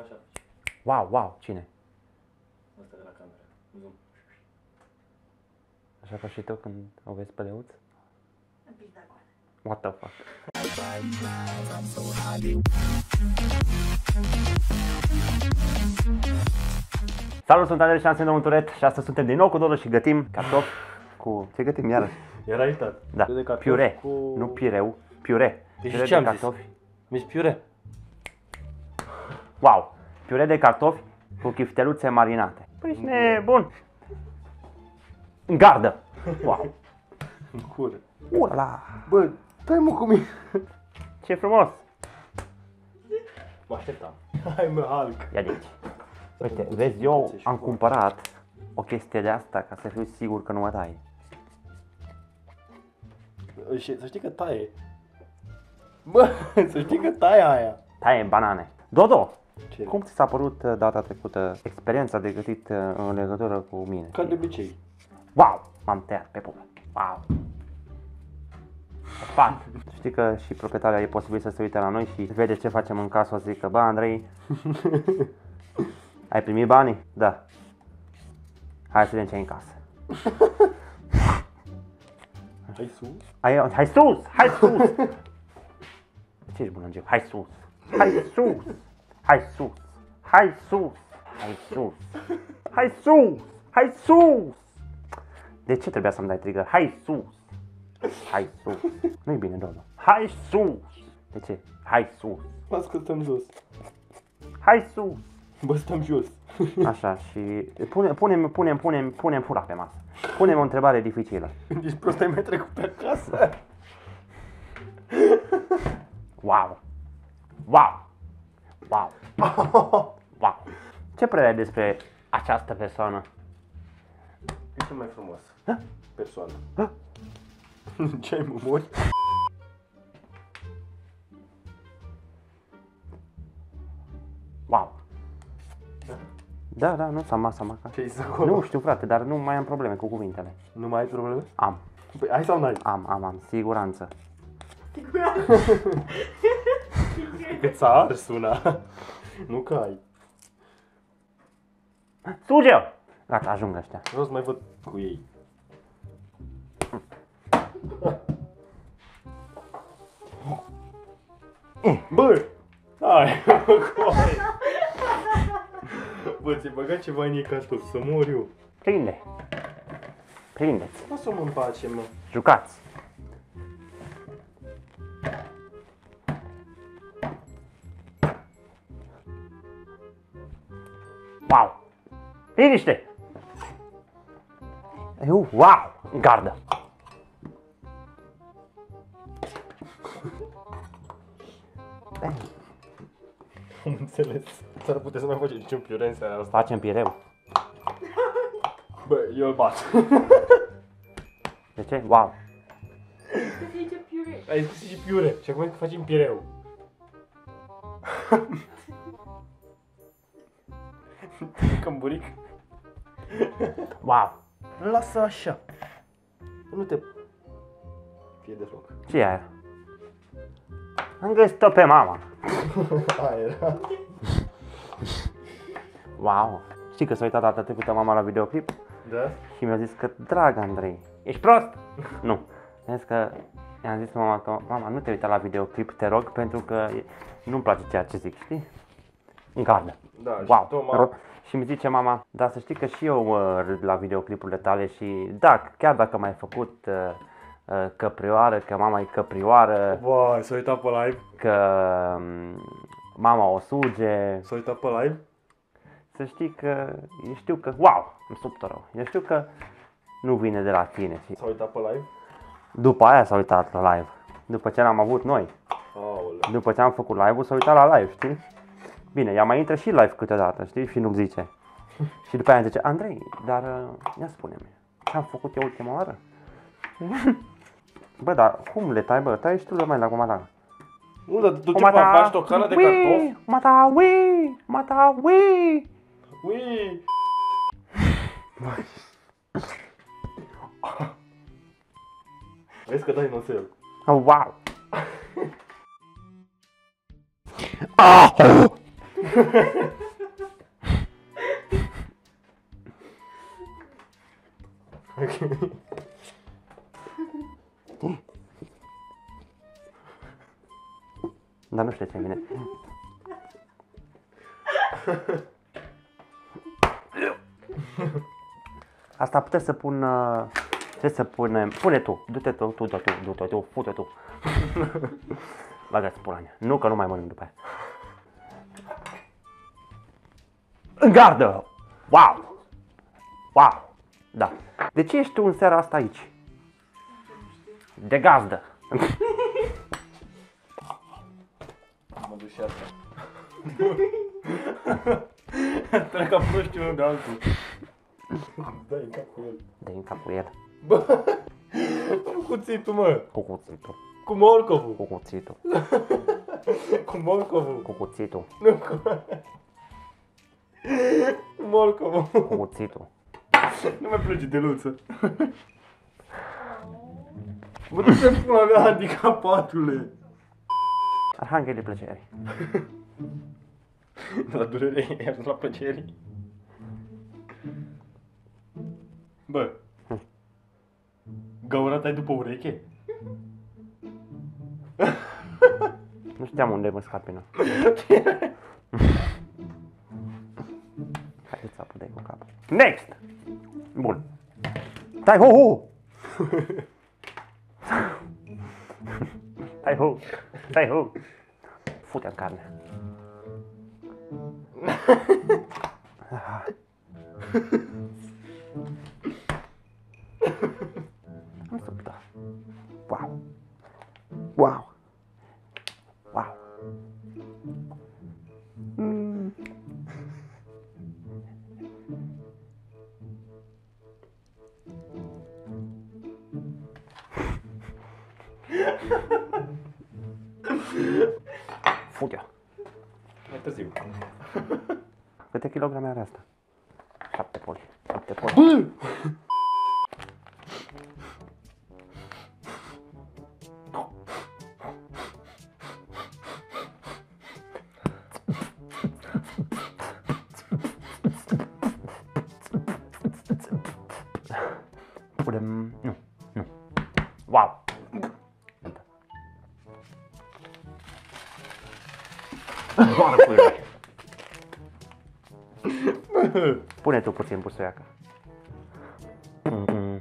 Așa. Wow, wow, cine? Asta de la cameră. Zoom. Așa ca și tu când o vezi pe leuț? Un pic de goană. What the fuck? Salut, sunt Adel și am un turet și astăzi suntem din nou cu Dolu și gătim cartofi cu... Ce gătim iarăși? Era uitat. Da, Piure de cartofi piure, cu- nu pireu, piure. Deci Piure ce am de zis? cartofi. Mi-s piure. Wow, piure de cartofi cu chifteluțe marinate. Păi ești nebun. În gardă. Wow. În cură. Ura, Bă, stai mă cu mine. ce frumos. Mă așteptam. Hai mă, Hulk. Ia de aici. Uite, vezi, eu am cumpărat o chestie de asta ca să fiu sigur că nu mă tai. Și să știi că taie. Bă, să știi că taie aia. Taie banane. Dodo, Ce? cum ți s-a părut uh, data trecută experiența de gătit uh, în legătură cu mine? Ca de obicei. Wow, m-am tăiat pe pulă. Wow. Fan. Știi că și proprietarea e posibil să se uite la noi și vede ce facem în casă, o să zică, bă, Andrei, ai primit banii? Da. Hai să vedem ce ai în casă. Hai sus. Hai, hai sus! Hai sus! Ce ești bun în Hai sus! Hai sus! Hai sus! Hai sus! Hai sus! Hai sus! Hai sus! De ce trebuia să-mi dai trigger? Hai sus! Hai sus! Nu-i bine, domnul. Hai sus! De ce? Hai sus! Las că stăm jos. Hai sus! Bă, stăm jos. Așa, și pune, punem, punem, punem, punem fura pe masă. Punem o întrebare dificilă. Deci prost ai mai trecut pe acasă. Wow! Wow! Wow! Wow! Ce părere ai despre această persoană? E cel mai frumos. Persoană. Ce ai mumori? Wow! Da, da, nu s-a masa maca. Ce ai zis acolo? Nu știu, frate, dar nu mai am probleme cu cuvintele. Nu mai ai probleme? Am, Păi, ai sau n-ai? am, am, am, siguranță. Că ți-a ars una. nu că ai. Suge-o! Gata, ajung ăștia. Vreau să mai văd cu ei. Bă! Hai, bă, coi! Bă, ți-ai băgat ceva în ei cartofi, să mor eu. Prinde. Prindeți. Lasă-mă în pace, mă. Jucați. Liniște! Eu, wow! Gardă! Am înțeles. S-ar putea să mai facem niciun piure în seara asta. Facem pireu. Bă, eu îl bat. De ce? Wow! Că se zice piure. Ai spus și piure. Și acum facem pireu. Wow! Lasă așa. Nu te... Fie de foc. ce e aia? Am găsit-o pe mama. Aia era. Wow! Știi că s-a uitat data trecută mama la videoclip? Da? Și mi-a zis că, drag Andrei, ești prost? nu. Mi-a zis că, i-am zis mama că, mama, nu te uita la videoclip, te rog, pentru că e- nu-mi place ceea ce zic, știi? În gardă. Da, și Wow. Toma... Ro- Și mi zice mama, dar să știi că și eu uh, râd la videoclipurile tale și da, chiar dacă m-ai făcut uh, uh, căprioară, că mama e căprioară, Vai, s-a uitat pe live? că um, mama o suge, S-a uitat pe live? să știi că eu știu că, wow, îmi subtă rău, eu știu că nu vine de la tine. Și S-a uitat pe live? după aia s-a uitat la live, după ce l-am avut noi, Aoleu. după ce am făcut live-ul s-a uitat la live, știi? Bine, ea mai intră și live câteodată, știi? Și nu-mi zice. Și după aia îmi zice, Andrei, dar uh, ia spune-mi, ce am făcut eu ultima oară? Bă, dar cum le tai, bă? Tai și tu le mai la guma ta. Nu, dar tu ce Guma ta, faci? o cană de ui, cartofi? Mata, ui, mata, ui. Ui! Vezi că dai noțel. Oh, wow. Ah! Ok. Dar nu știu ce vine. Asta puteți să pun... uh, Trebuie să punem... Pune tu, du-te tu, tu, tu, tu, du-te tu, fute tu. Bagați pula mea. Nu că nu mai mănânc după aia. În gardă! Wow! Wow! Da. De ce ești tu în seara asta aici? De gazdă. Mă duc și asta. Trec ca proști unul de altul. Da, e cap cu el. De în capul el. Bă, cu cuțitul, mă. Cu cuțitul. Cu morcovul. Cu cuțitul. Cu morcovul. Cu cuțitul. Nu cu... Cu morcovul. Cu cuțitul. Nu mai plânge de luță. Bă, du-te pula mea, handicapatule. Arhanghelii plăcerii. De la durere ai ajuns la plăcerii. Bă. Gaura ta după ureche? Nu știam unde mă scapină. Să apudai cu capul. Next! Bun. Tai ho ho! Tai ho! Tai ho! Fute în carne. Am să. Wow! Wow! Wow! Câte kilograme are asta? Șapte poli. Șapte poli. Bă! Putem... Nu, nu. Wow! Uite. Doar puiule. Pune tu puțin. Mm-mm.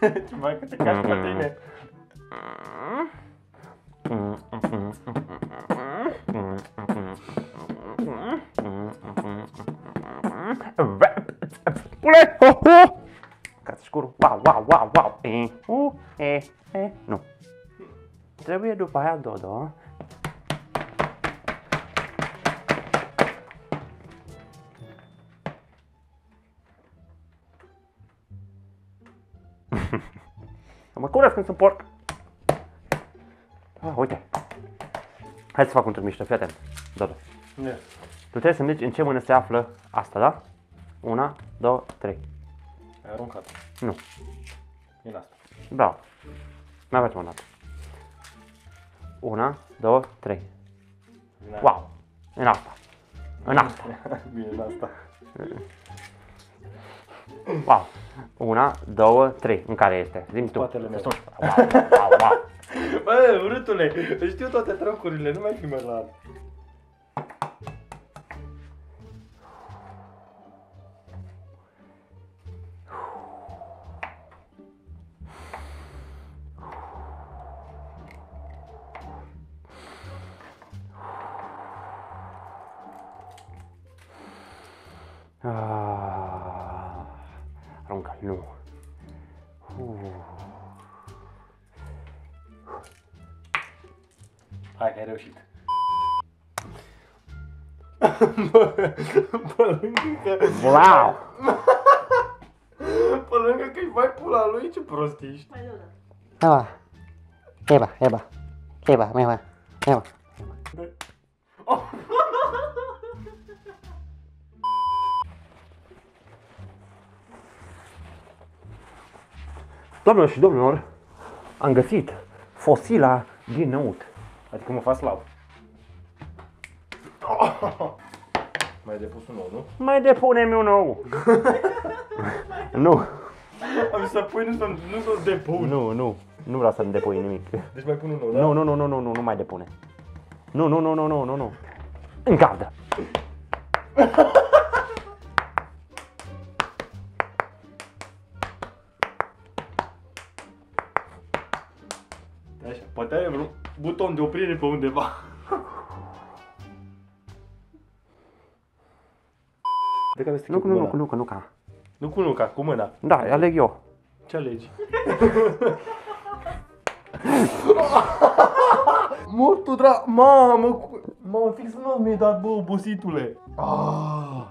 Ce mai că te cași pe tine. Pule! Ho, ho! Cați scurul. Wow, wow, wow, wow. E, u, e, e. Nu. Trebuie după aia Dodo. Mă curăț când sunt porc. Ah, uite. Hai să fac un truc mișto, fii atent. Dodo. Ne. Tu trebuie să-mi zici în ce mână se află asta, da? Una, două, trei. Ai aruncat. Nu. E în asta. Bravo. Mai facem o dată. Una, două, trei. Vine Wow. În asta. În asta. Bine, în asta. Wow. Una, două, trei. În care este? Zim tu. Spatele meu. Sus. Wow, wow, wow. Bă, urâtule, știu toate troncurile, nu mai fi mai la... lui, ce prost ești. Mai dă o dată. Eba, Eba, Eba, Eba, Eba, Eba. Doamnelor și domnilor, am găsit fosila din năut. Adică mă fac slab. Mai depus un nou, nu? Mai depunem un nou. nu, Am să pui, nu să, nu să depun. nu, nu. Nu vreau să-mi depui nimic. Deci mai pun un nou, da? Nu, nu, nu, nu, nu, nu, nu mai depune. Nu, nu, nu, nu, nu, nu, nu. În gardă. Așa, poate are vreun buton de oprire pe undeva. De care Nu, nu, nu, nu, nu, nu, ca. Nu cu nuca, cu mâna. Da, aleg eu. Ce alegi? Mortul dra... Mamă, cu... Mamă, fix nu mi-ai dat, bă, obositule. Ah.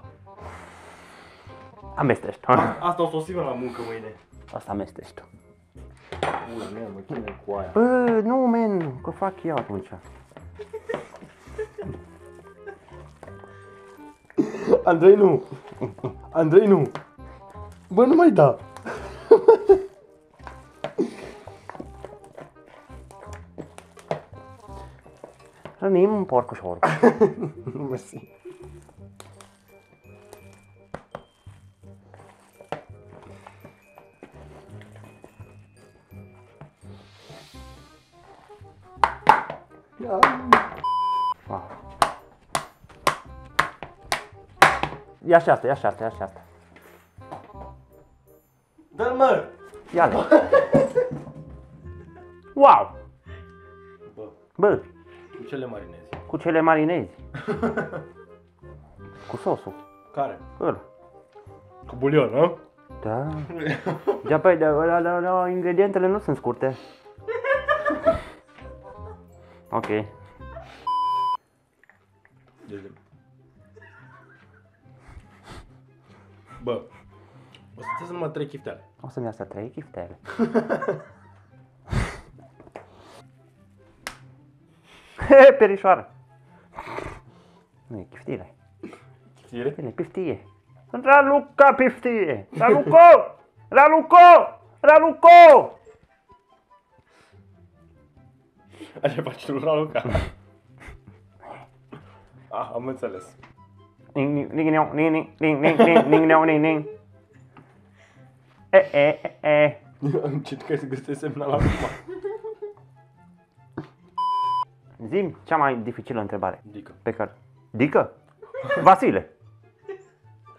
Amestești. Asta o să o simt la muncă mâine. Asta amestești. Ui, man, mă chinui cu aia. Bă, nu, men, că fac eu atunci. Andrei, nu. Andrei, nu. Bă, nu mai da. Rănim un porcușor. Nu, mersi. Wow. Ia și asta, ia și asta, ia și asta. Dar mă! Ia-le. Wow! Bă, Bă, cu ce le marinezi? cu ce le marinezi? Cu sosul. Care? Ăla. Cu bulion, nu? Da. Da, păi, da, da, da, da, ingredientele nu sunt scurte. Ok. Bă, o să ți numai trei chiftele. O să-mi iasă trei chiftele. He, perișoară. Nu e chiftire. Chiftire? Bine, piftie. Raluca piftie. Raluco! Raluco! Raluco! Așa faci tu, Raluca. ah, am înțeles. Ning, ning, ning, ning, ning, ning, ning, ning, ning, ning, ning, ning. E, e, e, e. Încet că să găsești semnal acum. Zim cea mai dificilă întrebare Dică. pe care... Dică? Vasile.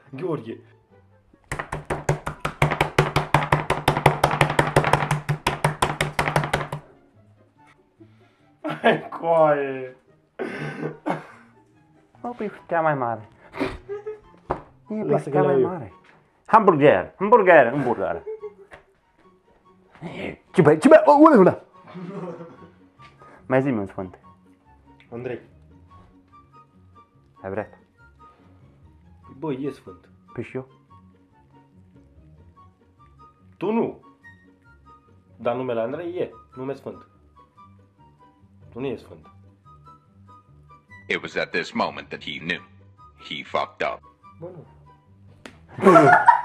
Gheorghe. Hai, coaie. O piftea mai mare. E Lasă piftea că mai le iau. mare. Hamburger, hamburger, hamburger. Ce băi, ce băi, o, una, una. Mai zi-mi un sfânt. Andrei. Ai vrea? Bă, e sfânt. Păi și eu? Tu nu. Dar numele Andrei e. Nume sfânt. Tu nu e sfânt. It was at this moment that he knew. He fucked up. Bă, nu. ¡Hola!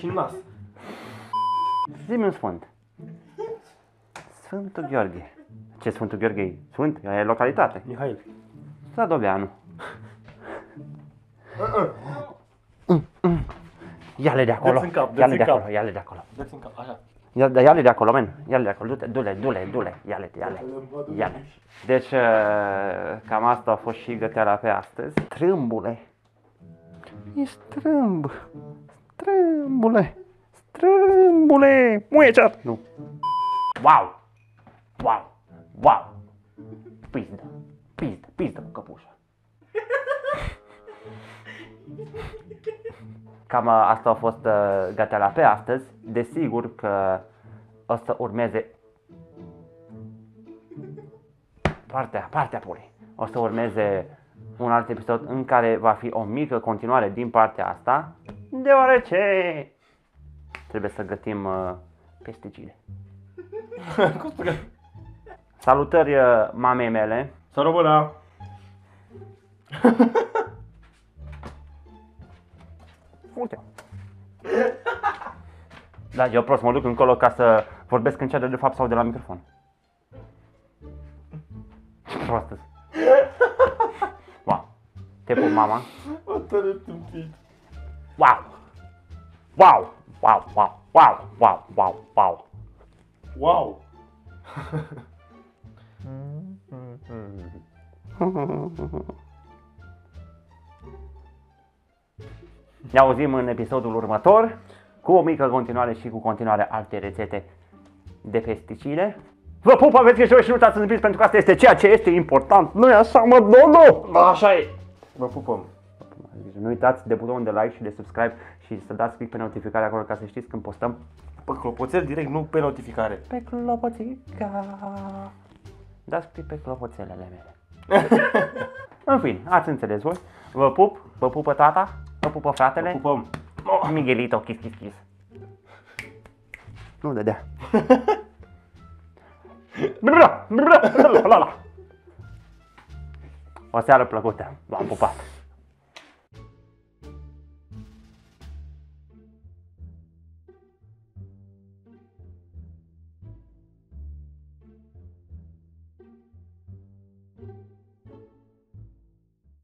și în nas. Zi-mi un sfânt. Sfântul Gheorghe. Ce Sfântul Gheorghe e? Sfânt? E localitate. Mihail. Sadoveanu. Ia-le de acolo. Dă-ți în cap, dă-ți Ia-le în de cap. acolo, ia-le de acolo. Dă-ți în cap, așa. Ia, da, ia-le de acolo, men. Ia-le de acolo. Du-te, du-le, du-le, du-le, du-le. Ia-le, ia-le. Ia-le. Deci, uh, cam asta a fost și găteala pe astăzi. Strâmbule. E strâmb. Strâmbule! Strâmbule! Muie! Nu. Wow! Wow! Wow! Pizdă! Pizdă! Pizdă cu căpușa! Cam uh, asta a fost uh, gata la pe astăzi. Desigur că o să urmeze partea, partea pure. O să urmeze un alt episod în care va fi o mică continuare din partea asta deoarece trebuie să gătim uh, pesticide. Cum să gă- Salutări uh, mamei mele. Să rămână! Uite. Da, eu prost mă duc încolo ca să vorbesc în cea de de fapt sau de la microfon. Ce proastă Wow. Te pup, mama. Atât de tâmpit. Wow. Wow. Wow, wow, wow, wow, wow, wow. Wow! Ne auzim în episodul următor cu o mică continuare și cu continuare alte rețete de pesticide. Vă pup, aveți grijă și nu uitați să ne pentru că asta este ceea ce este important. Nu e așa, mă, Dodo? Da, așa e! Vă pupăm! Nu uitați de butonul de like și de subscribe și să dați click pe notificare acolo ca să știți când postăm Pe clopoțel direct, nu pe notificare. pe clopoțica. Dați click pe clopoțelele mele. în fin, ați înțeles voi. Vă pup, vă pupă tata, vă pupă fratele. Vă pupăm! Miguelito, kiss, kiss, kiss. Nu dădea. Bra, bra, la, la, la. O seară plăcută. V-am pupat.